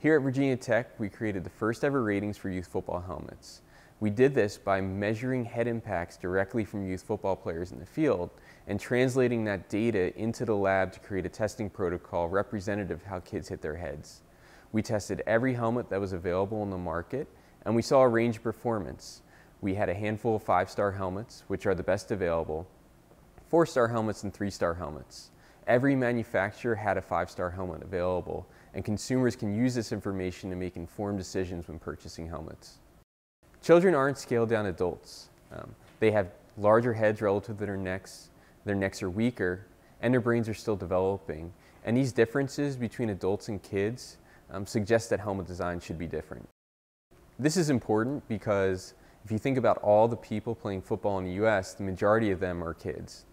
Here at Virginia Tech, we created the first ever ratings for youth football helmets. We did this by measuring head impacts directly from youth football players in the field and translating that data into the lab to create a testing protocol representative of how kids hit their heads. We tested every helmet that was available in the market and we saw a range of performance. We had a handful of five-star helmets, which are the best available, four-star helmets and three-star helmets. Every manufacturer had a five-star helmet available and consumers can use this information to make informed decisions when purchasing helmets. Children aren't scaled down adults. Um, they have larger heads relative to their necks, their necks are weaker, and their brains are still developing. And these differences between adults and kids um, suggest that helmet design should be different. This is important because if you think about all the people playing football in the US, the majority of them are kids.